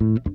Bye.